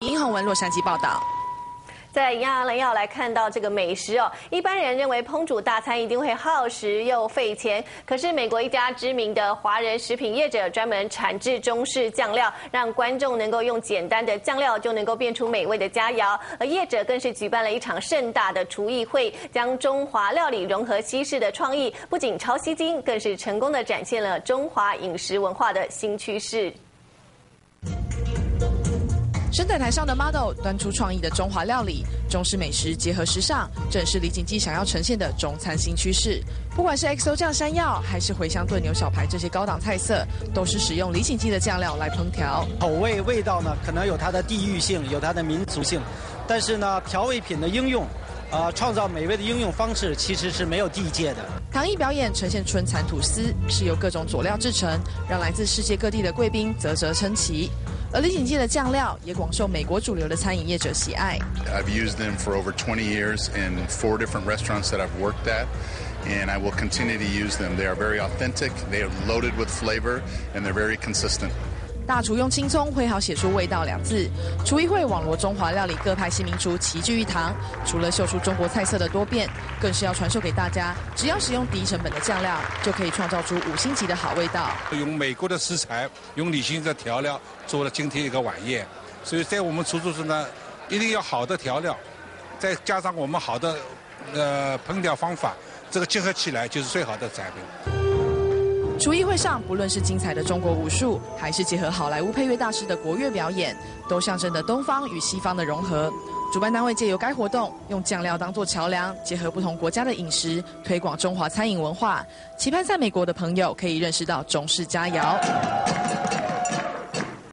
殷宏文洛杉矶报道。在亚兰要来看到这个美食哦，一般人认为烹煮大餐一定会耗时又费钱，可是美国一家知名的华人食品业者专门产制中式酱料，让观众能够用简单的酱料就能够变出美味的佳肴。而业者更是举办了一场盛大的厨艺会，将中华料理融合西式的创意，不仅超吸睛，更是成功的展现了中华饮食文化的新趋势。身在台上的 model 端出创意的中华料理，中式美食结合时尚，正是李锦记想要呈现的中餐新趋势。不管是 XO 酱山药，还是茴香炖牛小排这些高档菜色，都是使用李锦记的酱料来烹调。口味味道呢，可能有它的地域性，有它的民族性，但是呢，调味品的应用，呃，创造美味的应用方式，其实是没有地界的。唐艺表演呈现春蚕吐丝，是由各种佐料制成，让来自世界各地的贵宾啧啧称奇。而李锦记的酱料也广受美国主流的餐饮业者喜爱。I've used them for over 20 years in four different restaurants that I've worked at, and I will continue to use them. They are very authentic, they are loaded with flavor, and they're very consistent. 大厨用青葱绘好写出味道两字，厨艺会网罗中华料理各派新名厨齐聚一堂。除了秀出中国菜色的多变，更是要传授给大家，只要使用低成本的酱料，就可以创造出五星级的好味道。用美国的食材，用旅行的调料做了今天一个晚宴，所以在我们厨厨师呢，一定要好的调料，再加上我们好的呃烹调方法，这个结合起来就是最好的产品。厨艺会上，不论是精彩的中国武术，还是结合好莱坞配乐大师的国乐表演，都象征着东方与西方的融合。主办单位借由该活动，用酱料当做桥梁，结合不同国家的饮食，推广中华餐饮文化，期盼在美国的朋友可以认识到中式佳肴。